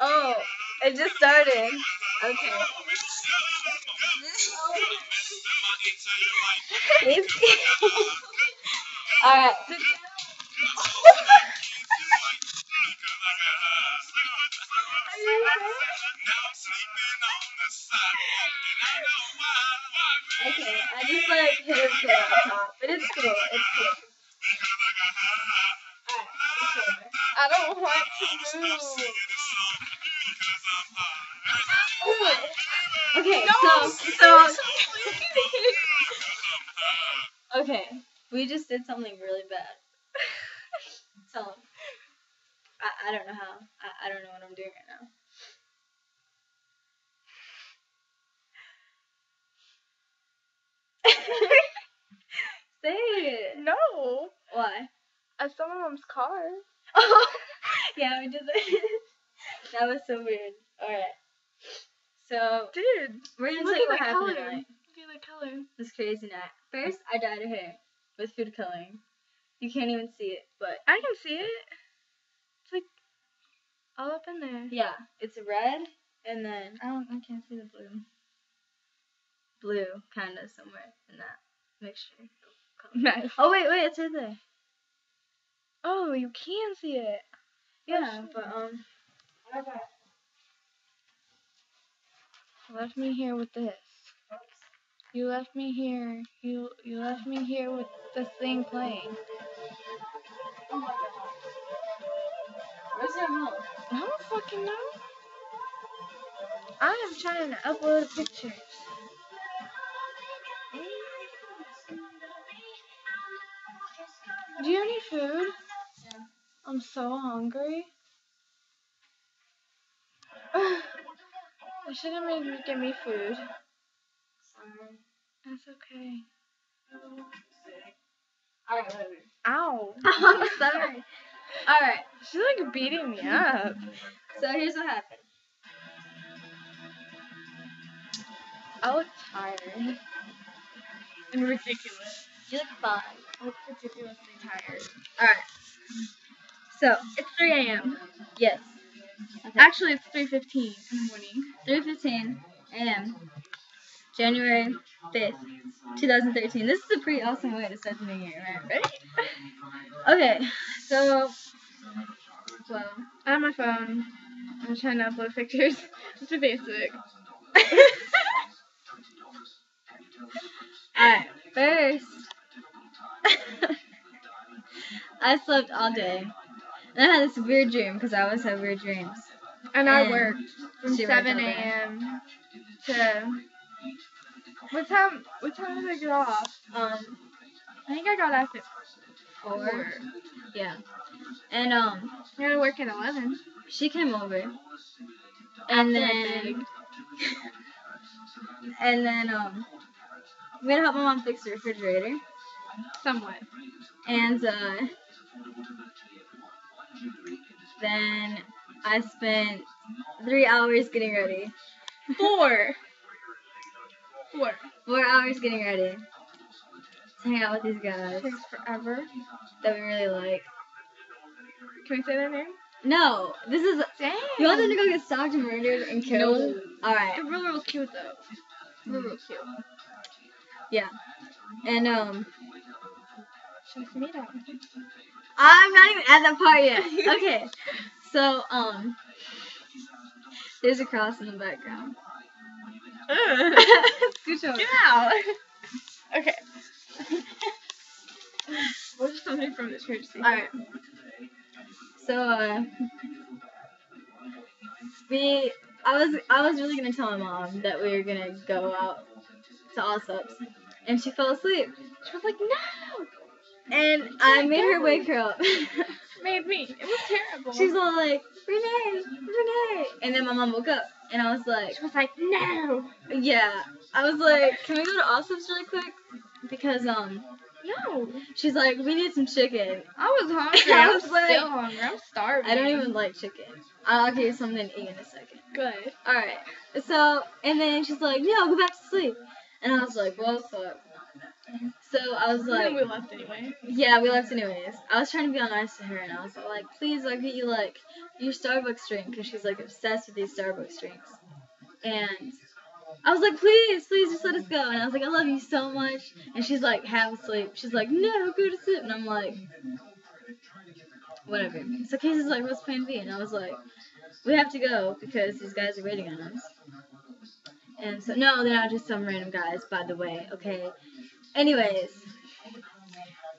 Oh, it just started. Okay. Alright. okay, I just like hit him to the top, but it's cool. It's cool. Alright, I don't want to move. Okay, No, so so okay, we just did something really bad. so I I don't know how. I, I don't know what I'm doing right now. Say it. no. Why? I saw my mom's car. Oh, yeah, we did that. that was so weird. Alright. So, Dude, we're gonna look tell you at what happened color. tonight. Look at the color. This crazy night. First, I dyed her hair with food coloring. You can't even see it, but I can see it. It's like all up in there. yeah, it's red, and then I don't. I can't see the blue. blue, kind of somewhere in that mixture. Oh wait, wait, it's right there. Oh, you can see it. Yeah, but um, left me here with this. You left me here. You you left me here with this thing playing. oh my god, where's your mom? I don't fucking know. I am trying to upload pictures. Do you have any food? I'm so hungry. I should have made you get me food. Sorry. That's okay. Alright, whatever. Ow. I'm sorry. Alright, She's like beating me up. so here's what happened. I look tired. And ridiculous. You look fine. I look ridiculously tired. Alright. So, It's 3 a.m. yes. Okay. Actually, it's 3.15 in the morning. 3:15 a.m. January 5th, 2013. This is a pretty awesome way to start the new year, right? Right? Okay, so well, I have my phone. I'm trying to upload pictures to Facebook. alright. First, I slept all day. And I had this weird dream because I always have weird dreams. And I And worked from 7 a.m. to. What time? What time did I get off? Um, I think I got off at four. four. Yeah. And um, I gotta work at 11. she came over. And I then and then um we had to help my mom fix the refrigerator. Somewhat. And uh then I spent three hours getting ready. Four. Four. Four hours getting ready. To hang out with these guys Takes forever. that we really like. Can we say their name? No, this is Dang. you want them to go get stalked and murdered and killed? No. Alright. They're real, real cute though. Real, real cute. Yeah. And um Check me out. I'm not even at that part yet. Okay. So, um there's a cross in the background. Over. Get out. okay. Is something from the church? Alright. So uh we I was I was really gonna tell my mom that we were gonna go out to Allsup's and she fell asleep. She was like, no. And I made her wake her up. Made me. It was terrible. She's all like, Renee, Renee and then my mom woke up and I was like, She was like, no. Yeah. I was like, Can we go to Allsup's really quick? Because um No. she's like, We need some chicken. I was hungry. I was like- still hungry. I'm starving. I don't even like chicken. I'll give you something to eat in a second. Good. Alright. So, and then she's like, no, go back to sleep. And I was like, well, fuck. So I was like, we left anyway. yeah, we left anyways. I was trying to be all nice to her, and I was like, please, I'll get you like your Starbucks drink, because she's like obsessed with these Starbucks drinks. And I was like, please, please, just let us go. And I was like, I love you so much. And she's like, half asleep. She's like, no, go to sleep. And I'm like, whatever. So Casey's like, what's plan B? And I was like, we have to go because these guys are waiting on us. And so, no, they're not just some random guys, by the way, okay? Anyways.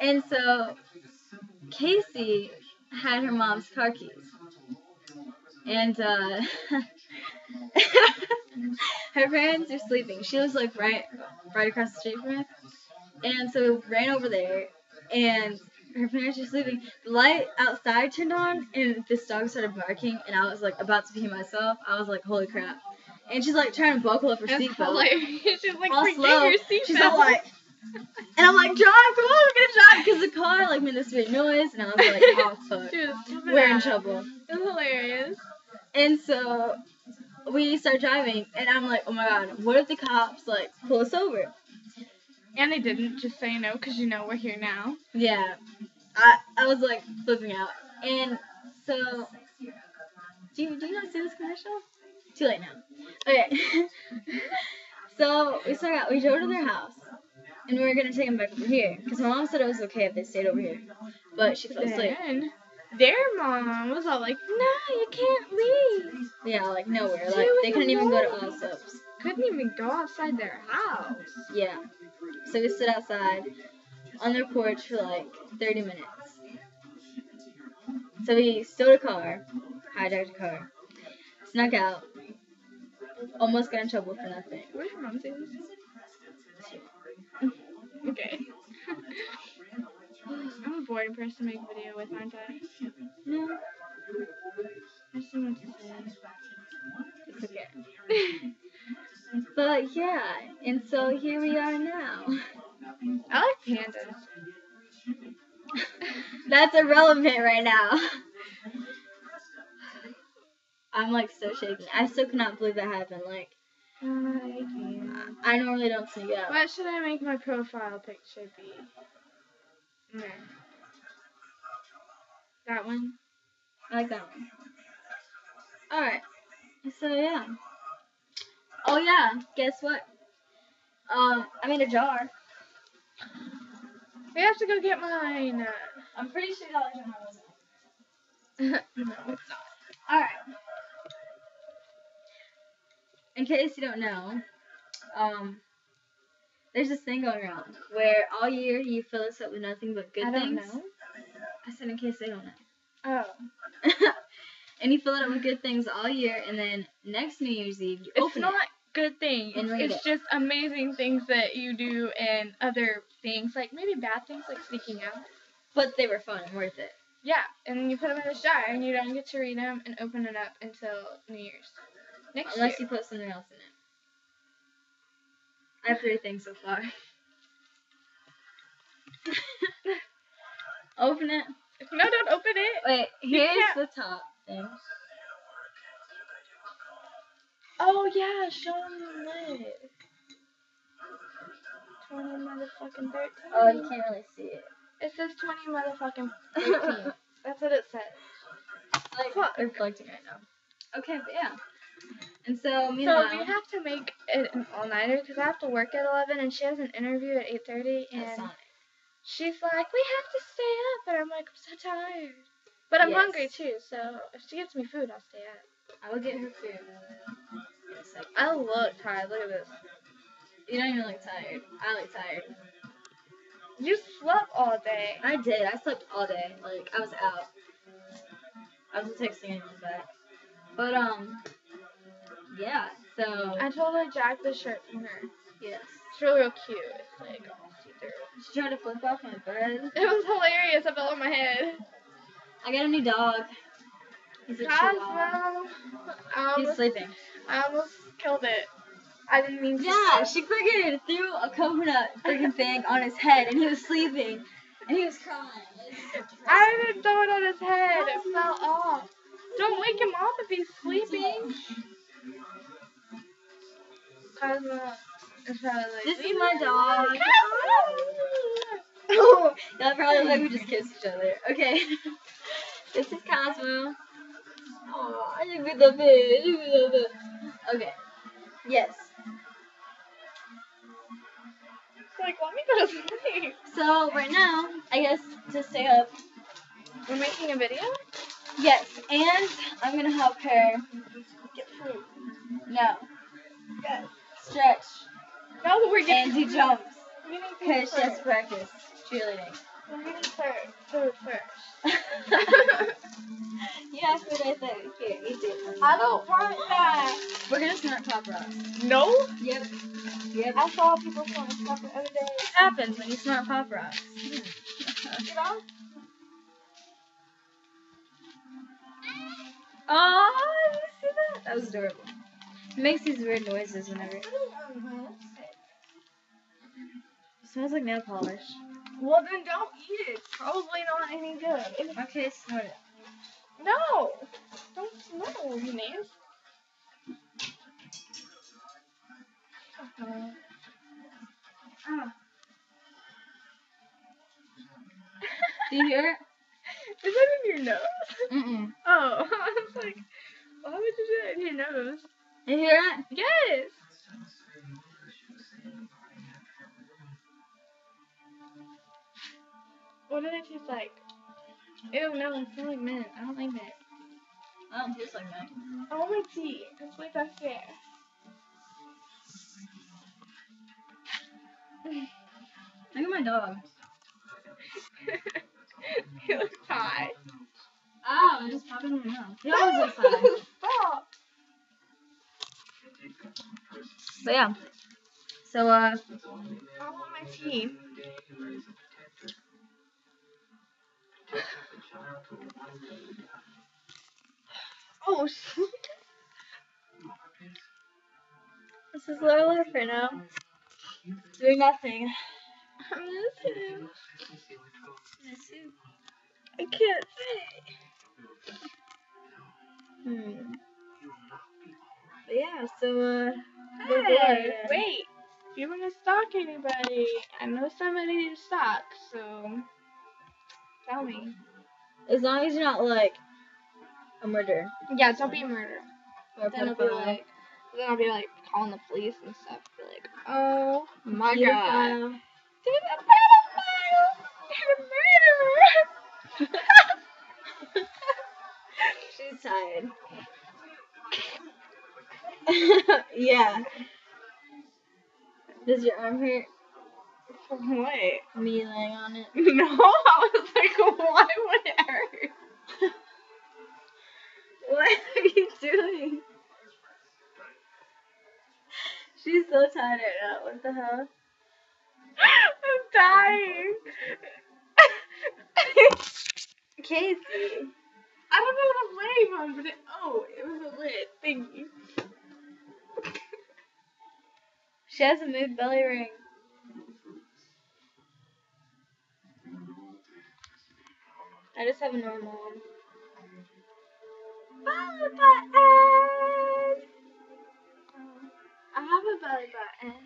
And so, Casey had her mom's car keys. And, uh, her parents are sleeping. She was like right, right across the street from her. And so we ran over there, and her parents were sleeping. The light outside turned on, and this dog started barking, and I was like about to pee myself. I was like, holy crap. And she's like trying to buckle up her seatbelt. She's like, All slow. your seatbelt. She's all like, and I'm like, drive, come on, we're gonna drive, because the car like made this weird noise, and I was like, oh fuck, She was flipping we're in trouble. It was hilarious. And so we start driving, and I'm like, oh my god, what if the cops like pull us over? And they didn't, just so you know, because you know we're here now. Yeah, I I was like flipping out, and so do you do you not see this commercial? Too late now. Okay, so we start out. We drove to their house, and we were gonna take them back over here because my mom said it was okay if they stayed over here, but she fell asleep. Then their mom was all like, no, you can't leave. Yeah, like nowhere. She Like they couldn't even go to. Allsup's. Couldn't even go outside their house. Yeah. So we stood outside on their porch for like 30 minutes. So we stole a car, hijacked a car, snuck out, almost got in trouble for nothing. Where's your mom say this? Boring person to make a video with, aren't I? No, I just want to say. it's okay. But yeah, and so here we are now. I like pandas. That's irrelevant right now. I'm like so shaking. I still cannot believe that happened. Like, I. I normally don't sneak out. What should I make my profile picture be? No. That one? I like that one. Alright. So yeah. Oh yeah, guess what? Um, I made a jar. We have to go get mine. I'm pretty sure General was no, it's not. Alright. In case you don't know, um, there's this thing going around where all year you fill us up with nothing but good I don't things. know. I said in case they don't know. Oh. and you fill it up with good things all year, and then next New Year's Eve you It's open not it. good things. And It's it. just amazing things that you do and other things, like maybe bad things like sneaking out. But they were fun and worth it. Yeah, and then you put them in this jar and you don't get to read them and open it up until New Year's. Next Unless year. you put something else in it. I have three things so far. Open it. No, don't open it. Wait, here's the top thing. Oh yeah, show them the lid. Twenty motherfucking thirteen. Oh, you can't really see it. It says twenty motherfucking thirteen. That's what it says. like Fuck. reflecting right now. Okay, but yeah. And so So we have to make it an all nighter because I have to work at eleven and she has an interview at eight thirty and. She's like, we have to stay up, and I'm like, I'm so tired. But I'm Yes. hungry too, so if she gets me food, I'll stay up. I will get her food. I look tired. Look at this. You don't even look tired. I look tired. You slept all day. I did. I slept all day. Like I was out. I was texting anyone back. But um, yeah. So I told her Jack the shirt from her. yes, It's real, real cute. It's like see-through. she tried to flip off my bed. It was hilarious. I fell on my head. I got a new dog. He's a chihuahua. Cosmo. Um, I He's sleeping. I almost killed it. I didn't mean to. Yeah, she freaking threw a coconut freaking thing on his head, and he was sleeping, and he was crying. I didn't throw it on his head. It fell off. Don't wake him up if he's sleeping. Cosmo, It's probably like, uh, This is my dog. Oh, y'all probably look like we just kissed each other. Okay. this is Cosmo. Oh, look at the bit. Look at the bit. Okay. Yes. Like, let me go to sleep. So right now, I guess to stay up. We're making a video? Yes, and I'm gonna help her get food. No. Yes. Stretch No, we're and getting do jumps because she has to practice cheerleading. We're getting first. Food first. yeah, what I said. Here, eat it. I don't want that. We're gonna snort pop rocks. No? Yep. Yep. I saw people throwing stuff the other day. What happens when you snort pop rocks? Hmm. You know? Oh, you see that? That was adorable. It makes these weird noises whenever. It smells like nail polish. Well, then don't eat it. It's probably not any good. Okay, snort it. No! Don't smell, you man. Uh-huh. Oh. Do you hear it? Is that in your nose? Mm-mm. Oh, I was like, why would you do that in your nose? You hear it? Yes! What did it taste like? Ew, no, it smells like mint. I don't like mint. I don't taste like that. I want my tea. It's like back there. Look at my dog. he looks high. Ow, it just popped in my mouth. He always looks high. Stop. But yeah. So, uh, I want my tea. Oh, shit. this is Lower Life right now. Doing nothing. I miss him. Miss you. I can't say. Hmm. But yeah, so, uh, we're Hey, bored. wait. If you want to stalk anybody, I know somebody to stalk, so tell me. As long as you're not like a murderer. Yeah, don't be a murderer. Or Then I'll be like, then I'll be like calling the police and stuff. Be like, oh my god, Pedophile. there's a pedophile, there's a murderer. She's tired. yeah. Does your arm hurt? What? Me laying on it. No, I was like, why would it hurt? What are you doing? She's so tired right now. What the hell? I'm dying. Casey. I don't know what I'm laying on, but it, oh, it was a lid thingy. She has a mid belly ring. Just have a normal one. Belly button. I have a belly button.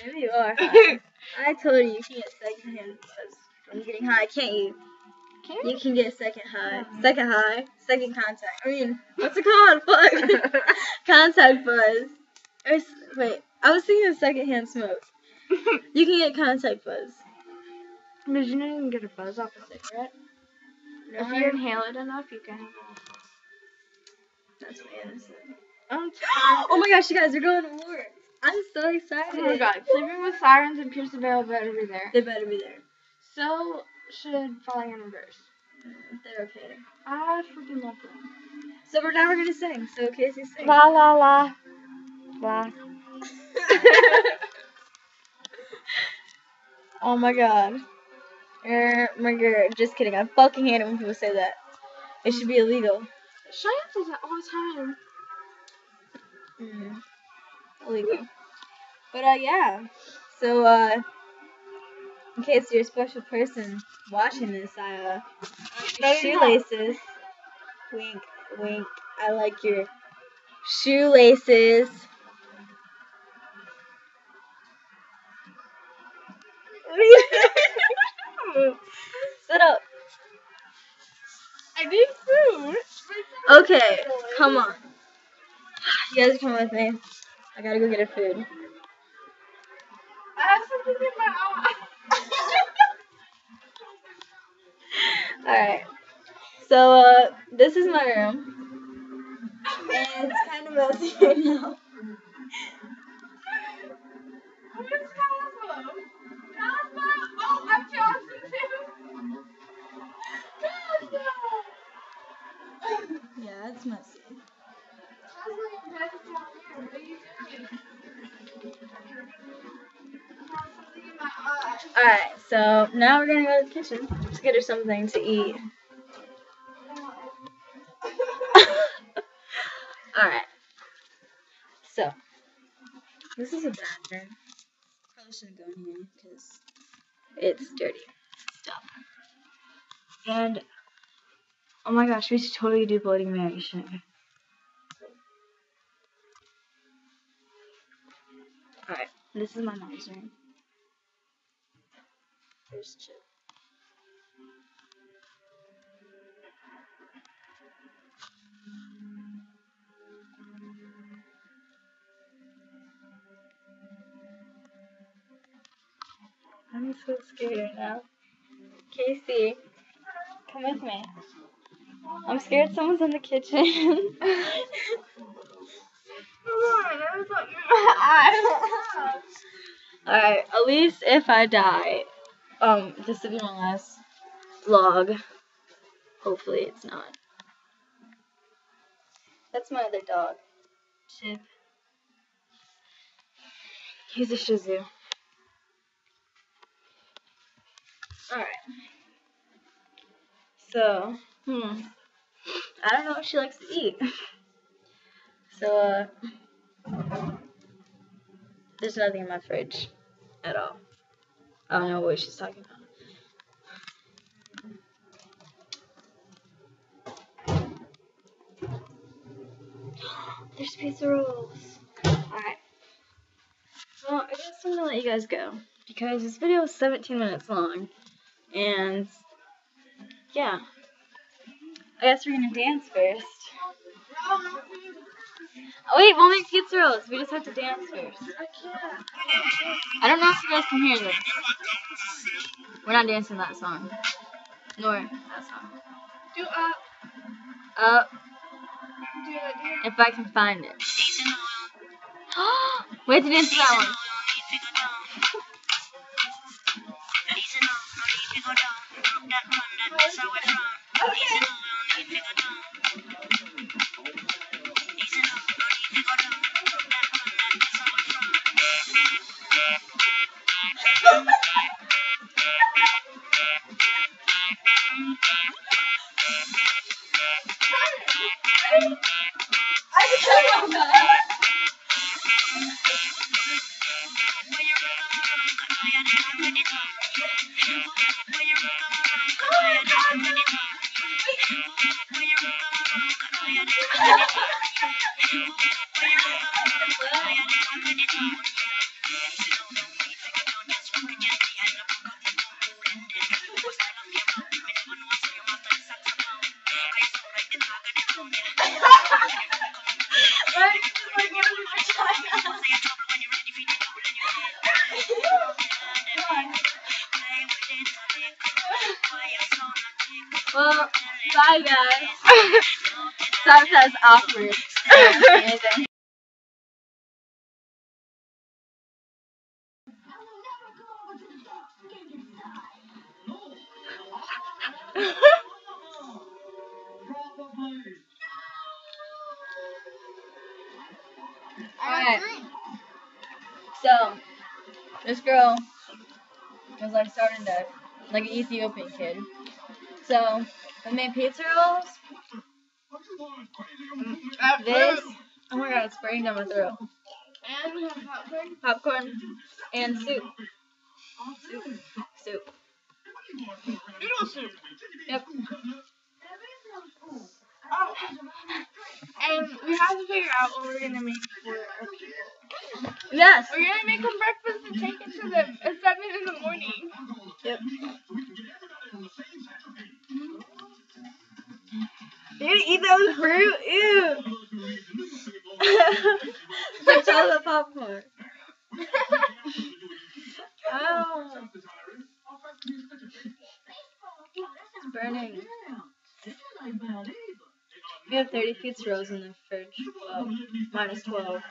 Maybe you are high. I told you you can get secondhand buzz from getting high, can't you? Can You can get second high, oh. second high, second contact. I mean, what's it called? Fuck, contact buzz. Or wait, I was thinking of secondhand smoke. You can get contact buzz. But you you can get a buzz off a cigarette. If you inhale it enough, you can. That's what. I'm Oh my gosh, you guys are going to war. I'm so oh excited. Oh my god, Sleeping with Sirens and Pierce the Veil better be there. They better be there. So should Falling in Reverse. Mm, they're okay. I freaking love them. So we're now we're gonna sing. So Casey sing. La la la. La. oh my god. Er, my. Just kidding. I fucking hate it when people say that. It should be illegal. Cheyenne says that all the time. Mm. Illegal. But uh, yeah. So uh, in case you're a special person watching this, I uh, No, you're not. shoelaces. Wink, wink. I like your shoelaces. Okay, come on. You guys come with me. I gotta go get her food. I have something in my eye. Alright. So, uh, this is my room. And it's kind of messy right now. so now we're gonna go to the kitchen to get her something to eat. Alright. So, this is a bathroom. Probably shouldn't go in here because it's dirty stuff. And, oh my gosh, we should totally do Bloody Mary, shouldn't we? Alright, this is my mom's room. Chip. I'm so scared right now. Casey, come with me. I'm scared someone's in the kitchen. Alright, at least if I die, um, this will be my last vlog. Hopefully it's not. That's my other dog, Chip. He's a Shih Tzu. Alright. So, hmm. I don't know what she likes to eat. So, uh, there's nothing in my fridge at all. I don't know what she's talking about. There's pizza rolls. Alright. Well, I guess I'm gonna let you guys go because this video is 17 minutes long. And yeah. I guess we're gonna dance first. Oh wait, we'll make pizza rolls. We just have to dance first. I can't. I don't know if you guys can hear this. We're not dancing that song. Nor that song. Do up. Up, Do it. It. if I can find it. we have to dance to that one. Oh, Thank you. Well, bye guys. If awkward. Amazing. Alright. So, this girl was like starting to, like an Ethiopian kid. So, we made pizza rolls. This, oh my god, it's spraying down my throat. And we have popcorn. Popcorn and soup. Soup. Soup. Noodle soup. Yep. Oh. And we have to figure out what we're gonna make for our. Yes. We're gonna make them breakfast and take it to them at seven in the morning. Yep. You're gonna eat those fruit? Ew. Touch all the popcorn. Oh. It's burning. We have 30 pizza rolls in the fridge. Minus 12.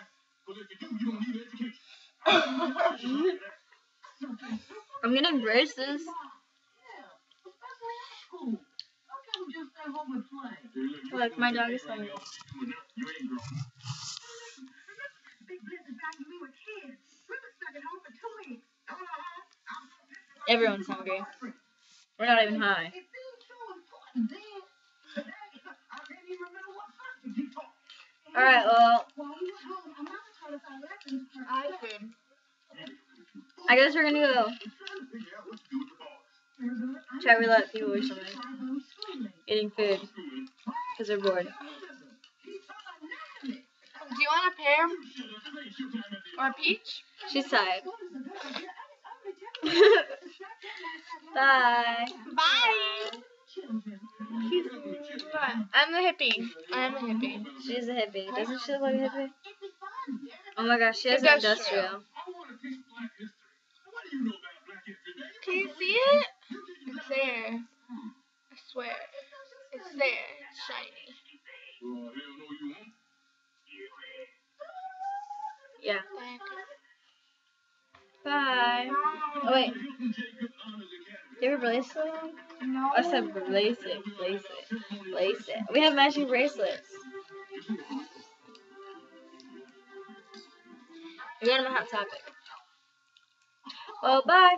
I'm gonna embrace this. Look, my dog is hungry. Everyone's hungry. We're not even high. Alright, well, I could. I guess we're gonna go try roulette people or something. Eating food. Because they're bored. Do you want a pear or a peach? She's tired. Bye. Bye. I'm the hippie. I'm a hippie. She's a hippie. Doesn't she look like a hippie? Oh my gosh, she has Industrial. industrial. Can you see it? It's there. I swear. It's there. It's shiny. Yeah. Bye. Oh wait. You have a bracelet on? No. I said bracelet, bracelet, bracelet. We have matching bracelets. We're going to Hot Topic. Well, bye.